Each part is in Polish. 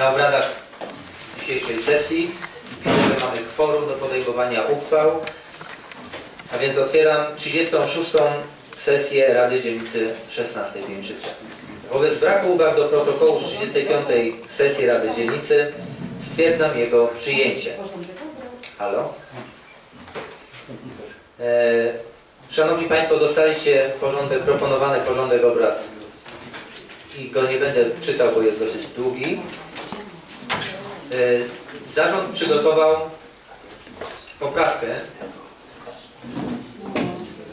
na obradach dzisiejszej sesji. Widzę, że mamy kworum do podejmowania uchwał. A więc otwieram 36. sesję Rady Dzielnicy 16 Pieńczyce. Wobec braku uwag do protokołu 35. sesji Rady Dzielnicy stwierdzam jego przyjęcie. Halo? E, Szanowni Państwo, dostaliście porządek, proponowany porządek obrad i go nie będę czytał, bo jest dosyć długi. E, Zarząd przygotował poprawkę,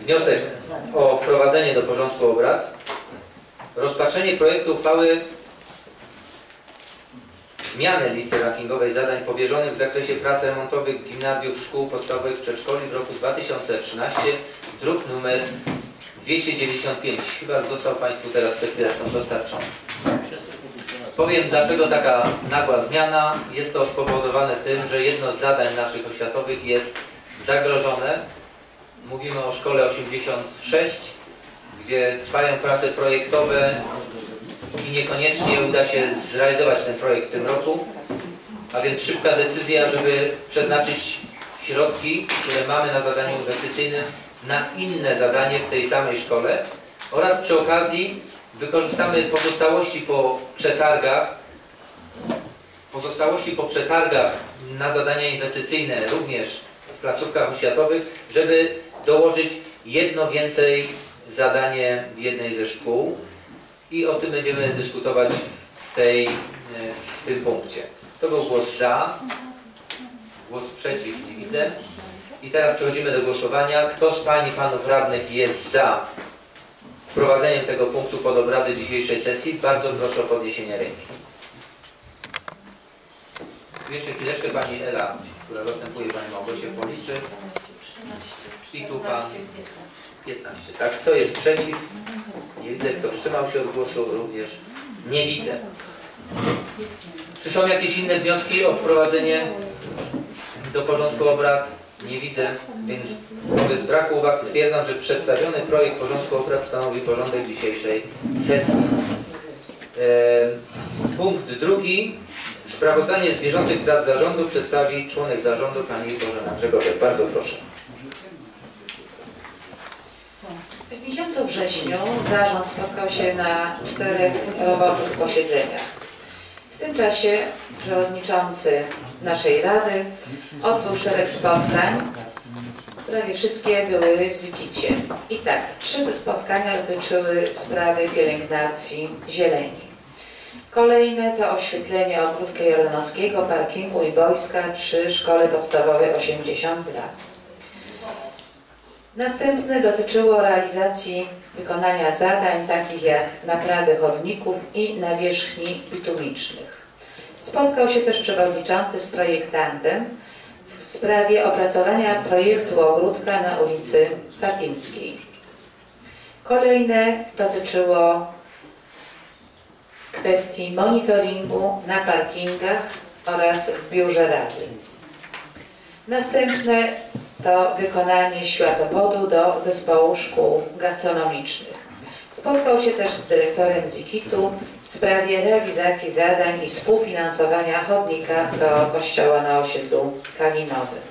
wniosek o wprowadzenie do porządku obrad, rozpatrzenie projektu uchwały zmiany listy rankingowej zadań powierzonych w zakresie prac remontowych gimnazjów, szkół podstawowych, przedszkoli w roku 2013, druk numer 295. Chyba został Państwu teraz przed chwileczką dostarczony. Powiem dlaczego taka nagła zmiana. Jest to spowodowane tym, że jedno z zadań naszych oświatowych jest zagrożone. Mówimy o szkole 86, gdzie trwają prace projektowe i niekoniecznie uda się zrealizować ten projekt w tym roku. A więc szybka decyzja, żeby przeznaczyć środki, które mamy na zadaniu inwestycyjnym na inne zadanie w tej samej szkole oraz przy okazji wykorzystamy pozostałości po przetargach pozostałości po przetargach na zadania inwestycyjne również w placówkach oświatowych, żeby dołożyć jedno więcej zadanie w jednej ze szkół i o tym będziemy dyskutować w, tej, e, w tym punkcie. To był głos za, głos przeciw nie widzę. I teraz przechodzimy do głosowania. Kto z Pań i Panów Radnych jest za wprowadzeniem tego punktu pod obrady dzisiejszej sesji? Bardzo proszę o podniesienie ręki. Jeszcze chwileczkę Pani Ela, która zastępuje Panią Małgosię, policzy. I tu Pan 15. Tak, kto jest przeciw? Nie widzę. Kto wstrzymał się od głosu? Również nie widzę. Czy są jakieś inne wnioski o wprowadzenie do porządku obrad? Nie widzę, więc wobec braku uwag stwierdzam, że przedstawiony projekt porządku obrad stanowi porządek dzisiejszej sesji. Punkt drugi. Sprawozdanie z bieżących prac zarządu przedstawi członek zarządu pani Bożena Grzegorek. Bardzo proszę. W miesiącu wrześniu zarząd spotkał się na czterech roboczych posiedzeniach. W tym czasie przewodniczący naszej Rady odbył szereg spotkań. Prawie wszystkie były w Zikicie. I tak, trzy spotkania dotyczyły sprawy pielęgnacji zieleni. Kolejne to oświetlenie ogródka Jolanowskiego, parkingu i boiska przy Szkole Podstawowej 82. Następne dotyczyło realizacji wykonania zadań takich jak naprawy chodników i nawierzchni bitumicznych. Spotkał się też przewodniczący z projektantem w sprawie opracowania projektu ogródka na ulicy Fatimskiej. Kolejne dotyczyło kwestii monitoringu na parkingach oraz w biurze rady. Następne to wykonanie światowodu do zespołu szkół gastronomicznych. Spotkał się też z dyrektorem Zikitu w sprawie realizacji zadań i współfinansowania chodnika do kościoła na osiedlu Kalinowym.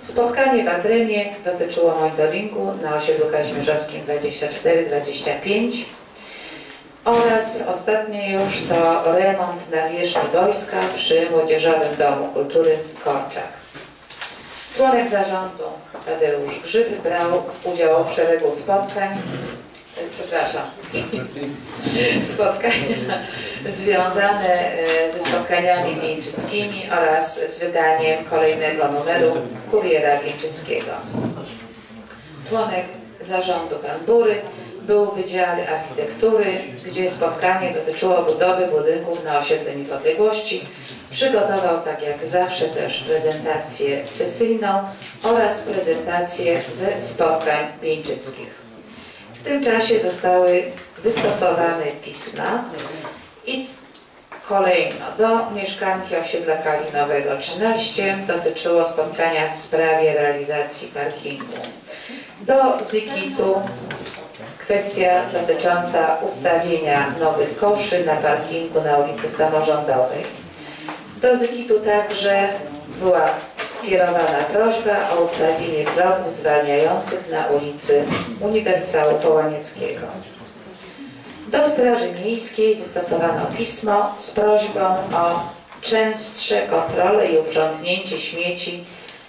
Spotkanie w Adremie dotyczyło monitoringu na osiedlu Kazimierzowskim 24-25 oraz ostatnie już to remont nawierzchni wojska przy Młodzieżowym Domu Kultury Korczak. Członek zarządu Tadeusz Grzyb brał udział w szeregu spotkań, e, przepraszam, spotkania związane e, ze spotkaniami wieńczyckimi oraz z wydaniem kolejnego numeru Kuriera Wieńczyckiego. Członek zarządu Pan Bury był w Wydziale Architektury, gdzie spotkanie dotyczyło budowy budynków na osiedle Niepodległości. Przygotował, tak jak zawsze, też prezentację sesyjną oraz prezentację ze spotkań wieńczyckich. W tym czasie zostały wystosowane pisma i kolejno do mieszkanki osiedla Kalinowego 13 dotyczyło spotkania w sprawie realizacji parkingu. Do Zikitu kwestia dotycząca ustawienia nowych koszy na parkingu na ulicy Samorządowej. Do Zykitu także była skierowana prośba o ustawienie progów zwalniających na ulicy Uniwersału Połanieckiego. Do Straży Miejskiej wystosowano pismo z prośbą o częstsze kontrole i uprzątnięcie śmieci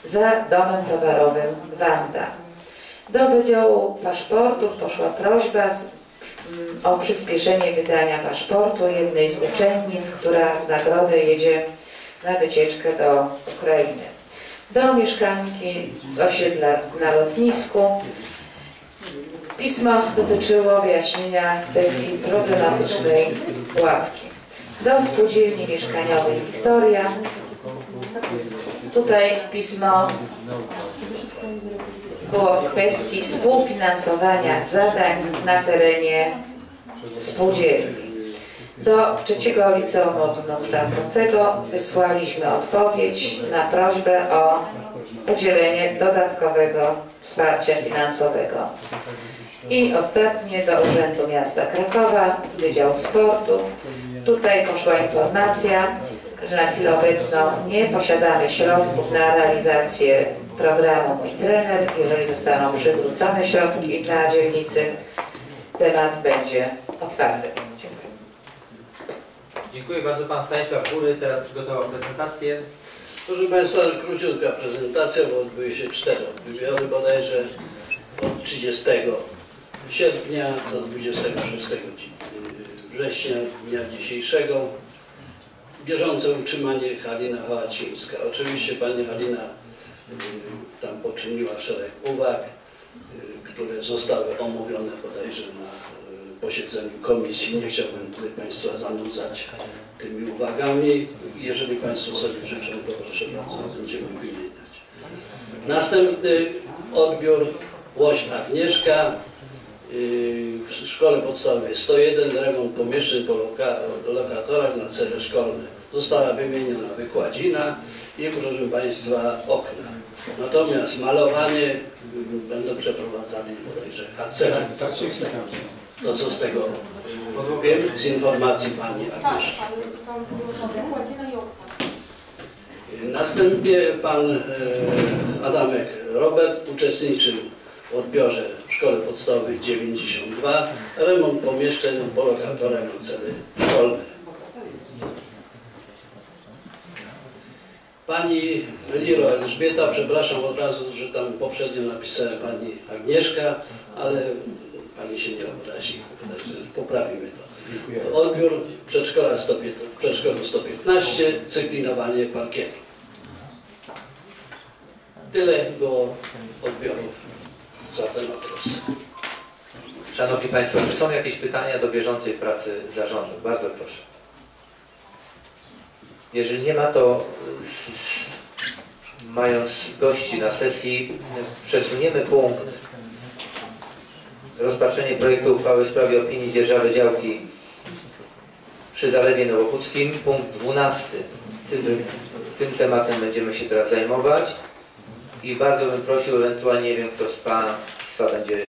za domem towarowym Wanda. Do Wydziału Paszportów poszła prośba z, mm, o przyspieszenie wydania paszportu jednej z uczennic, która w nagrodę jedzie na wycieczkę do Ukrainy. Do mieszkanki z osiedla na lotnisku Pismo dotyczyło wyjaśnienia kwestii problematycznej ławki. Do spółdzielni mieszkaniowej Wiktoria. Tutaj pismo było w kwestii współfinansowania zadań na terenie spółdzielni. Do trzeciego liceum ogólnokształcącego wysłaliśmy odpowiedź na prośbę o udzielenie dodatkowego wsparcia finansowego. I ostatnie do Urzędu Miasta Krakowa, Wydział Sportu. Tutaj poszła informacja, że na chwilę obecną nie posiadamy środków na realizację programu Mój Trener. Jeżeli zostaną przywrócone środki dla dzielnicy, temat będzie otwarty. Dziękuję. Bardzo. Pan Stanisław Góry teraz przygotował prezentację. Proszę Państwa, króciutka prezentacja, bo odbyły się cztery odbiory bodajże od 30 sierpnia do 26 września dnia dzisiejszego. Bieżące utrzymanie Halina Hałacińska. Oczywiście Pani Halina y, tam poczyniła szereg uwag, y, które zostały omówione bodajże na posiedzeniu komisji. Nie chciałbym tutaj Państwa zanudzać tymi uwagami. Jeżeli Państwo sobie życzą, to proszę bardzo, będziemy wymieniać. Następny odbiór Łoś Agnieszka. Yy, W szkole podstawowej 101 remont pomieszczeń po loka, lokatorach na cele szkolne. Została wymieniona wykładzina i proszę Państwa okna. Natomiast malowanie będą przeprowadzali bodajże harcerze. To co z tego wiem, z informacji Pani Tak, Agnieszki. okna. Następnie pan e, Adamek Robert uczestniczył w odbiorze w szkole podstawowej 92, remont pomieszczeń po lokatorach na cele szkolne. Pani Liro Elżbieta, przepraszam od razu, że tam poprzednio napisałem pani Agnieszka, ale pani się nie obrazi, także poprawimy to. Odbiór przedszkola 115, w przedszkolu 115, cyklinowanie parkietu. Tyle było odbiorów za ten okres. Szanowni Państwo, czy są jakieś pytania do bieżącej pracy zarządu? Bardzo proszę. Jeżeli nie ma, to mając gości na sesji, przesuniemy punkt rozpatrzenie projektu uchwały w sprawie opinii dzierżawy działki przy Zalewie Nowochódzkim. Punkt 12. Tym, tym tematem będziemy się teraz zajmować. I bardzo bym prosił, ewentualnie nie wiem, kto z Państwa będzie